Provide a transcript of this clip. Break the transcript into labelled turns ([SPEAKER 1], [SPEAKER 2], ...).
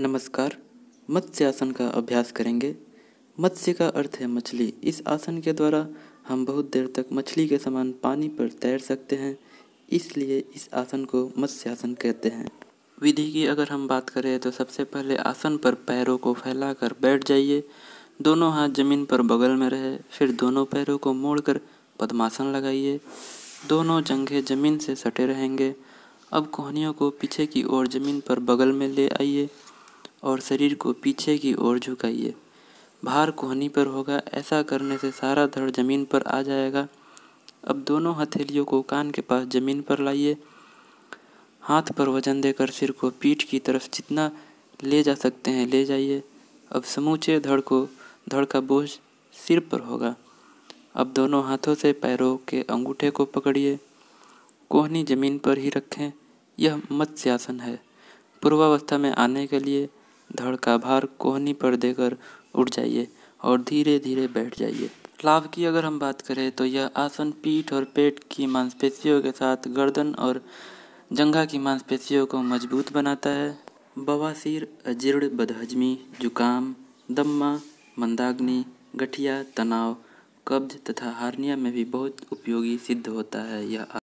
[SPEAKER 1] नमस्कार। मत्स्य आसन का अभ्यास करेंगे। मत्स्य का अर्थ है मछली। इस आसन के द्वारा हम बहुत देर तक मछली के समान पानी पर तैर सकते हैं। इसलिए इस आसन को मत्स्य आसन कहते हैं। विधि की अगर हम बात करें तो सबसे पहले आसन पर पैरों को फैलाकर बैठ जाइए। दोनों हाथ ज़मीन पर बगल में रहे। फिर दोनों पैरों को मोड़कर पद्मासन लगाइए। दोनों जंघे ज़मीन से सटे रहेंगे। अब कोहनियों को पीछे की ओर ज़मीन पर बगल में ले आइए। और शरीर को पीछे की ओर झुकाइए। भार कोहनी पर होगा, ऐसा करने से सारा धड़ ज़मीन पर आ जाएगा। अब दोनों हथेलियों को कान के पास ज़मीन पर लाइए। हाथ पर वज़न देकर सिर को पीठ की तरफ़ जितना ले जा सकते हैं, ले जाइए। अब समूचे धड़ को, धड़ का बोझ सिर पर होगा। अब दोनों हाथों से पैरों के अंगूठे को पकड़िए। कोहनी ज़मीन पर ही रखें, यह मत्स्यासन है। पूर्वावस्था में आने के लिए धड़ का भार कोहनी पर देकर उठ जाइए और धीरे धीरे बैठ जाइए। लाभ की अगर हम बात करें तो यह आसन पीठ और पेट की मांसपेशियों के साथ गर्दन और जंघा की मांसपेशियों को मज़बूत बनाता है। बवासीर, अजीर्ण, बदहजमी, जुकाम, दम्मा, मंदाग्नि, गठिया, तनाव, कब्ज तथा हार्निया में भी बहुत उपयोगी सिद्ध होता है यह